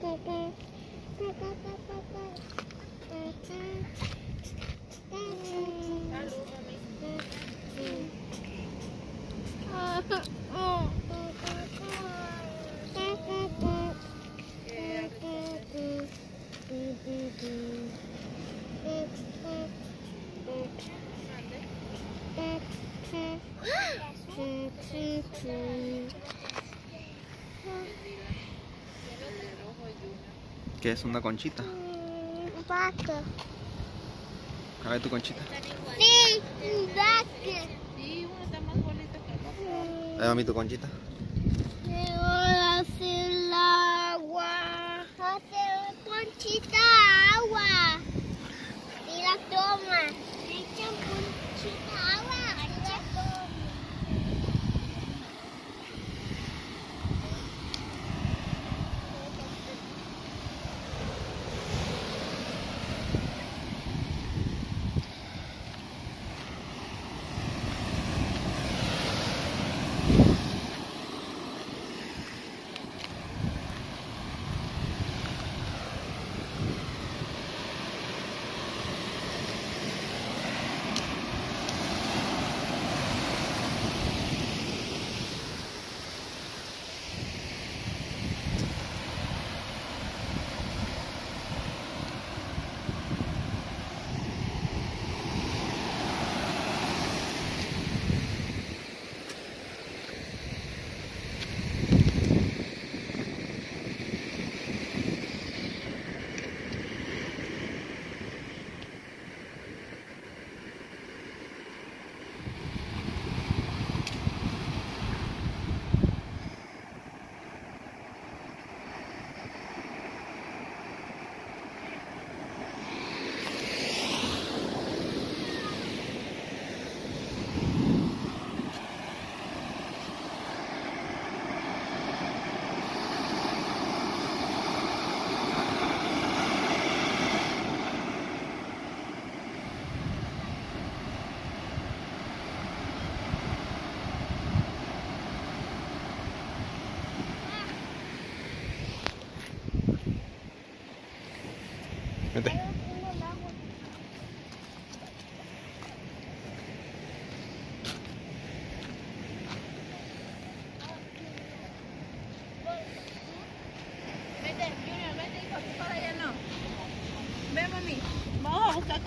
Thank you. ¿Qué es una conchita? Un pato. A ver tu conchita. Sí, un pato. Sí, uno está más bonito que el otro. Ahí va mi tu conchita.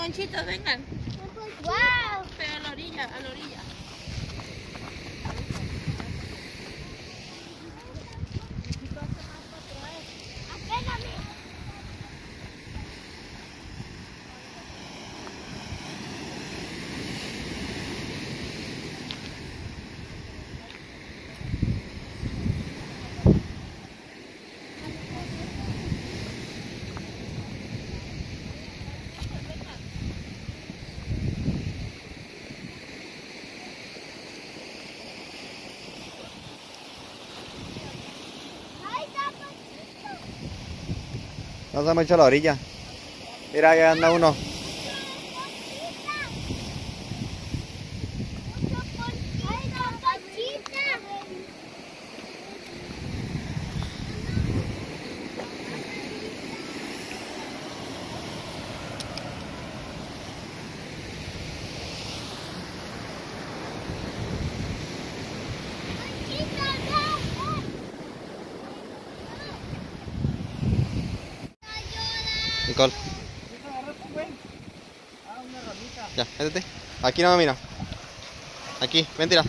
Conchitas, vengan. ¡Wow! Pero a la orilla, a la orilla. Apégame. Ay, está poquito. Nos hemos hecho la orilla. Mira, ahí anda uno. Nicole. Ya, métete. Aquí no, mira. Aquí, ven, tira.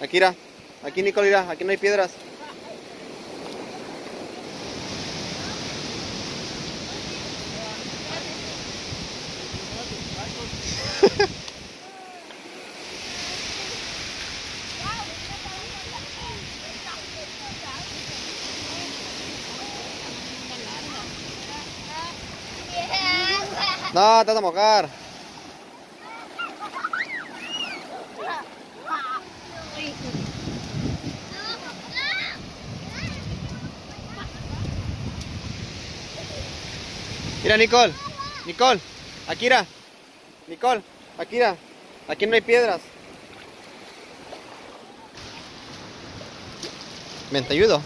Aquí irá. Aquí, Nicole, irá. Aquí no hay piedras. No, te vas a mojar. Mira, Nicole. Nicole. Akira. Nicole. Akira. Aquí no hay piedras. Ven, te ayudo.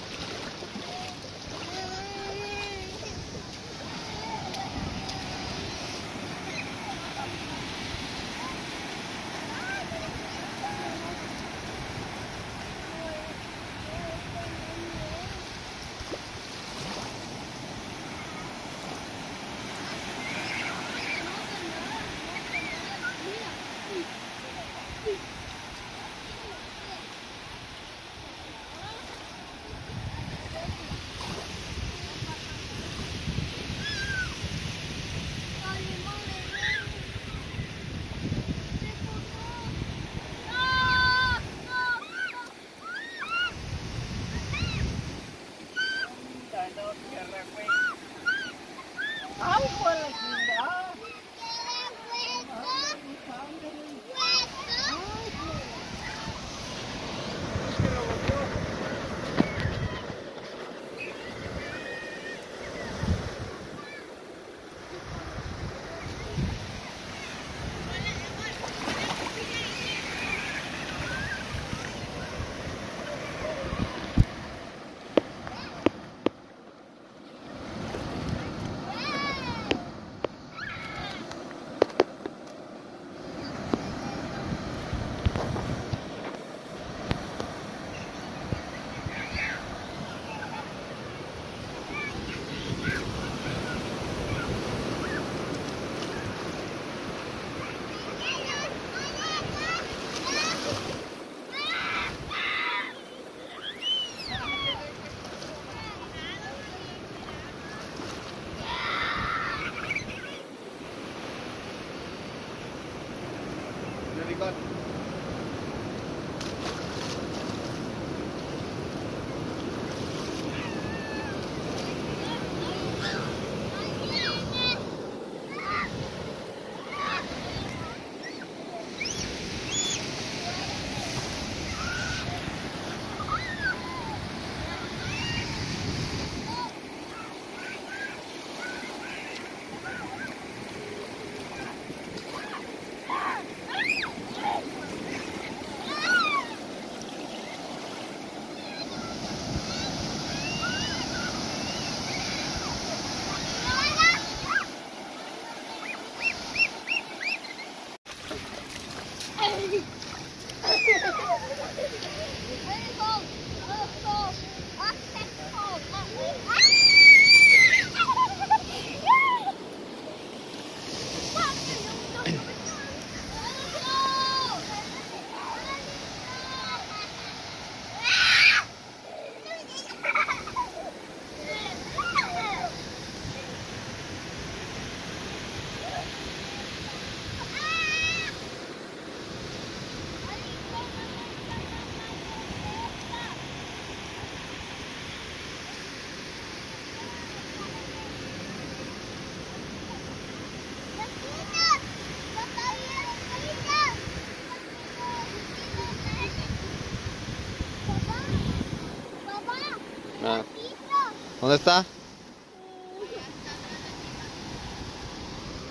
¿Dónde está?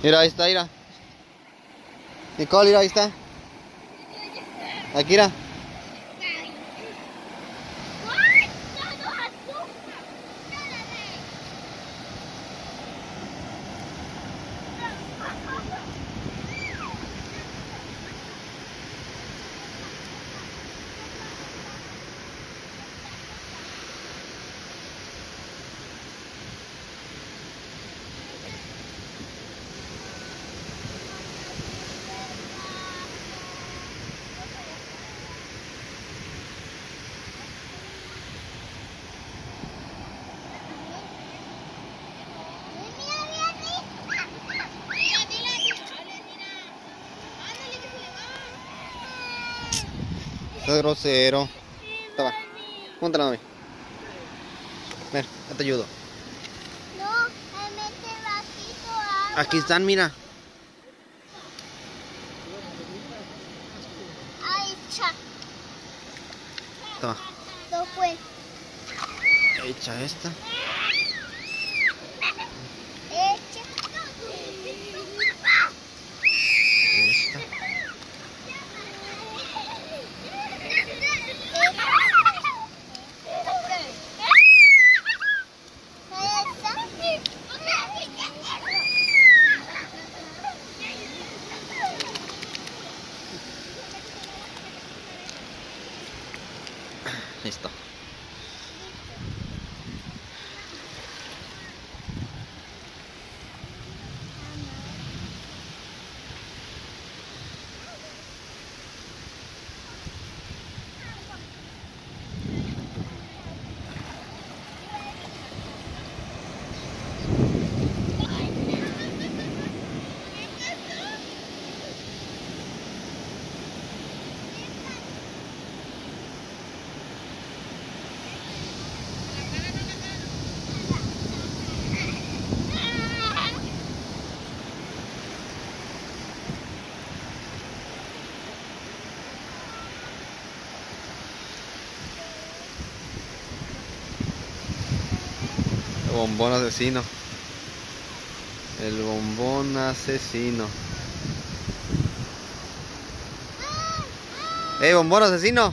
Mira, ahí está, mira. Nicole, mira, ahí está. Aquí, mira. Estás grosero. Toma. Júntala, mami. Ven, ya te ayudo. No, me mete vasito agua. Aquí están, mira. Ay, cha. Toma. No. Echa esta. Listo. Bombón asesino. El bombón asesino. ¡Eh, bombón asesino!